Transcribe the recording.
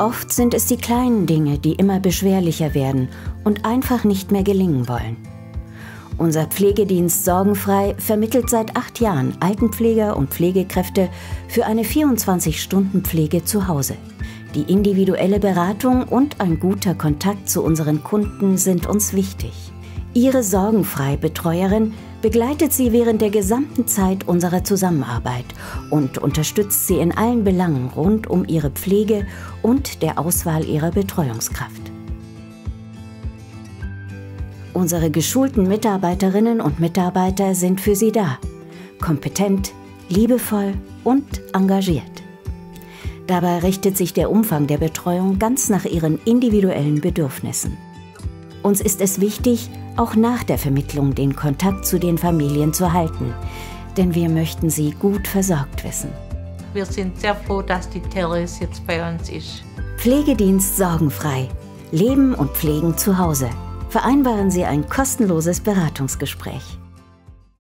Oft sind es die kleinen Dinge, die immer beschwerlicher werden und einfach nicht mehr gelingen wollen. Unser Pflegedienst Sorgenfrei vermittelt seit acht Jahren Altenpfleger und Pflegekräfte für eine 24-Stunden-Pflege zu Hause. Die individuelle Beratung und ein guter Kontakt zu unseren Kunden sind uns wichtig. Ihre Sorgenfrei-Betreuerin begleitet Sie während der gesamten Zeit unserer Zusammenarbeit und unterstützt Sie in allen Belangen rund um Ihre Pflege und der Auswahl Ihrer Betreuungskraft. Unsere geschulten Mitarbeiterinnen und Mitarbeiter sind für Sie da. Kompetent, liebevoll und engagiert. Dabei richtet sich der Umfang der Betreuung ganz nach Ihren individuellen Bedürfnissen. Uns ist es wichtig, auch nach der Vermittlung den Kontakt zu den Familien zu halten, denn wir möchten sie gut versorgt wissen. Wir sind sehr froh, dass die Therese jetzt bei uns ist. Pflegedienst Sorgenfrei. Leben und Pflegen zu Hause. Vereinbaren Sie ein kostenloses Beratungsgespräch.